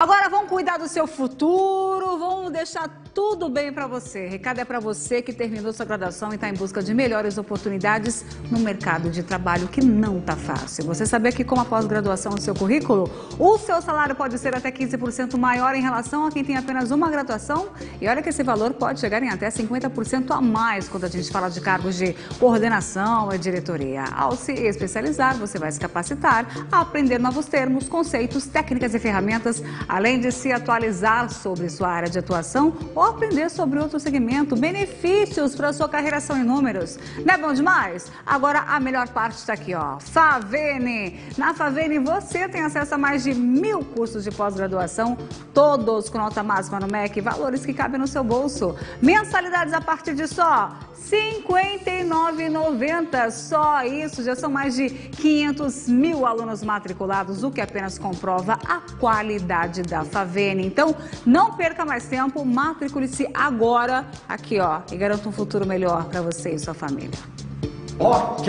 Agora vamos cuidar do seu futuro, vamos deixar tudo bem para você. Recado é para você que terminou sua graduação e está em busca de melhores oportunidades no mercado de trabalho que não está fácil. Você sabia que com a pós-graduação no seu currículo, o seu salário pode ser até 15% maior em relação a quem tem apenas uma graduação? E olha que esse valor pode chegar em até 50% a mais quando a gente fala de cargos de coordenação e diretoria. Ao se especializar, você vai se capacitar a aprender novos termos, conceitos, técnicas e ferramentas além de se se atualizar sobre sua área de atuação ou aprender sobre outro segmento. Benefícios para sua carreira são inúmeros. Não é bom demais? Agora a melhor parte está aqui, ó. Favene. Na Favene você tem acesso a mais de mil cursos de pós-graduação, todos com nota máxima no MEC, valores que cabem no seu bolso. Mensalidades a partir de só 50 190. Só isso, já são mais de 500 mil alunos matriculados, o que apenas comprova a qualidade da favela. Então, não perca mais tempo, matricule-se agora aqui, ó, e garanta um futuro melhor para você e sua família. Ok!